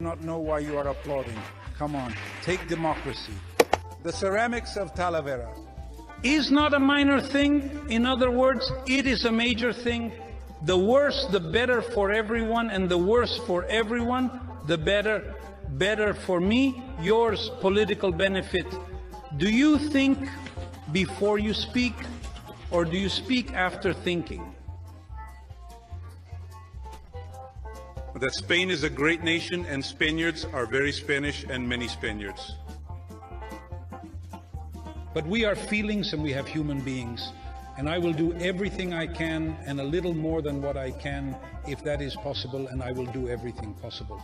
not know why you are applauding. Come on, take democracy. The ceramics of Talavera is not a minor thing. In other words, it is a major thing. The worse, the better for everyone, and the worse for everyone, the better. Better for me, yours, political benefit. Do you think before you speak, or do you speak after thinking? That Spain is a great nation and Spaniards are very Spanish and many Spaniards. But we are feelings and we have human beings. And I will do everything I can and a little more than what I can if that is possible, and I will do everything possible.